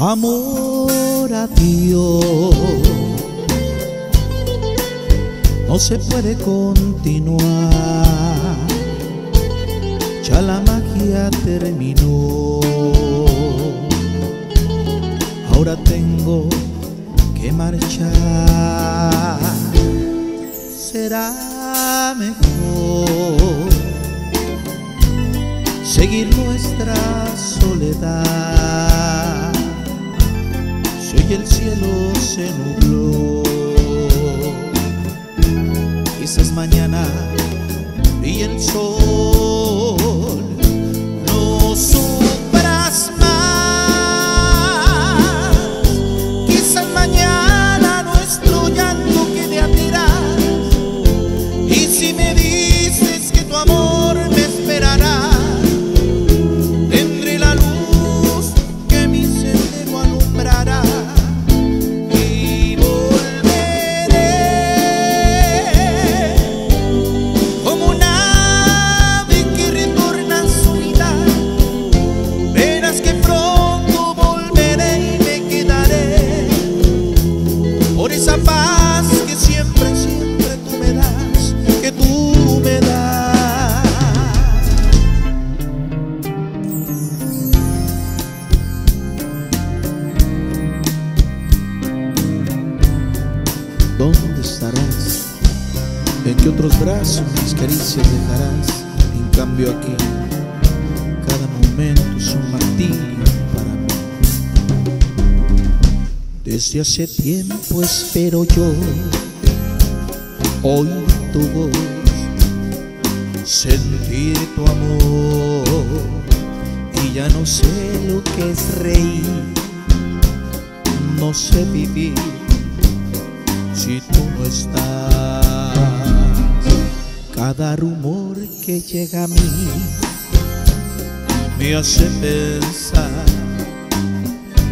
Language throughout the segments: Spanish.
amor a Dios. No se puede continuar, ya la magia terminó. Ahora tengo que marchar, será mejor seguir nuestra soledad. Hoy el cielo se nubló, quizás mañana brille el sol. No sufras estarás? ¿En qué otros brazos mis caricias dejarás? En cambio aquí, cada momento es un martirio para mí. Desde hace tiempo espero yo oír tu voz, sentir tu amor y ya no sé lo que es reír, no sé vivir si tú no estás. Cada rumor que llega a mí me hace pensar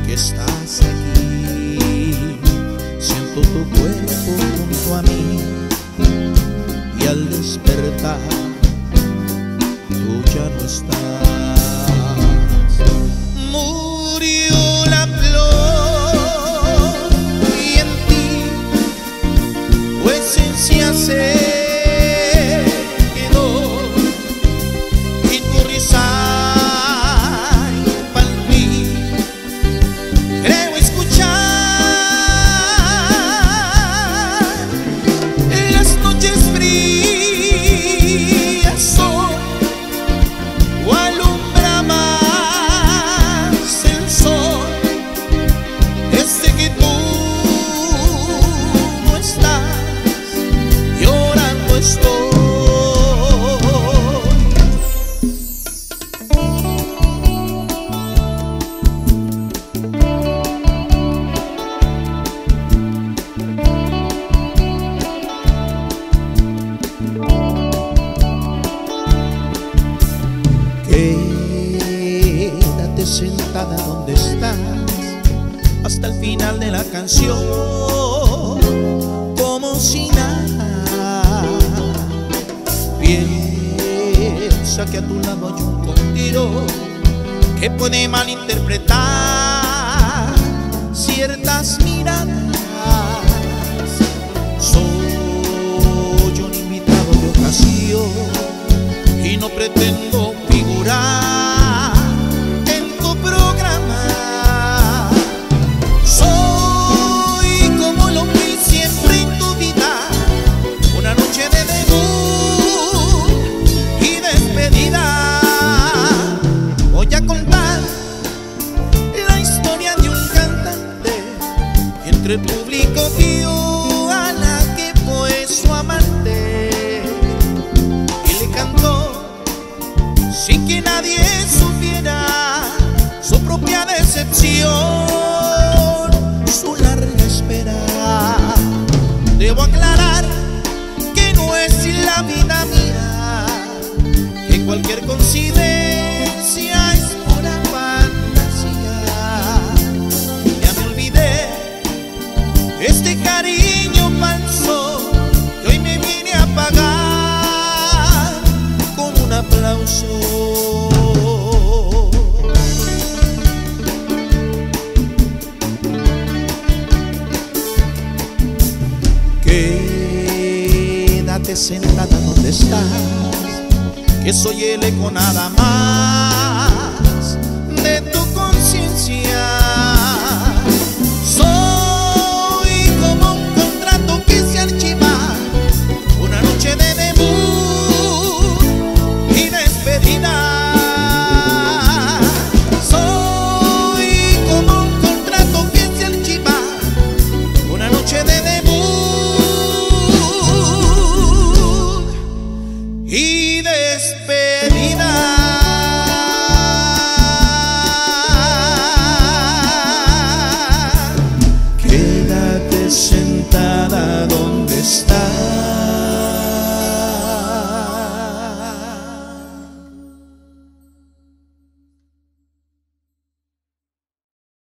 que estás aquí. Siento tu cuerpo junto a mí y al despertar tú ya no estás. Donde estás hasta el final de la canción, como si nada. Piensa que a tu lado hay un contigo que puede malinterpretar ciertas miradas. Soy un invitado de ocasión y no pretendo sentada donde estás, que soy el eco nada más de tu